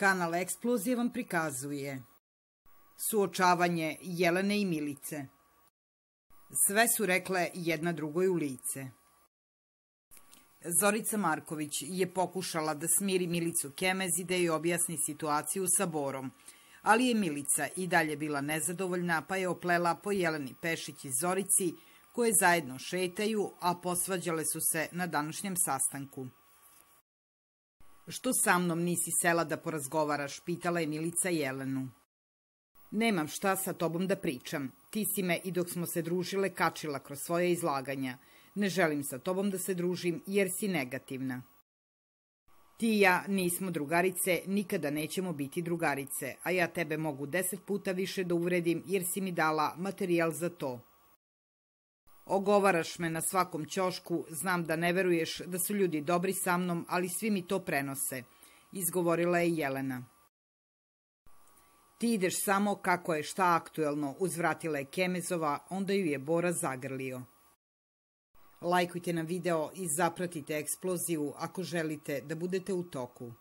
Kanal Eksplozije vam prikazuje Suočavanje Jelene i Milice Sve su rekle jedna drugoj u lice. Zorica Marković je pokušala da smiri Milicu Kemez i da joj objasni situaciju sa Borom, ali je Milica i dalje bila nezadovoljna pa je oplela po Jeleni Pešić i Zorici, koje zajedno šetaju, a posvađale su se na današnjem sastanku. Što sa mnom nisi sela da porazgovaraš, pitala je Milica Jelenu. Nemam šta sa tobom da pričam. Ti si me i dok smo se družile kačila kroz svoje izlaganja. Ne želim sa tobom da se družim jer si negativna. Ti i ja nismo drugarice, nikada nećemo biti drugarice, a ja tebe mogu deset puta više da uvredim jer si mi dala materijal za to. Ogovaraš me na svakom ćošku, znam da ne veruješ da su ljudi dobri sa mnom, ali svi mi to prenose, izgovorila je Jelena. Ti ideš samo kako je šta aktuelno, uzvratila je Kemezova, onda ju je Bora zagrlio. Lajkujte na video i zapratite eksploziju ako želite da budete u toku.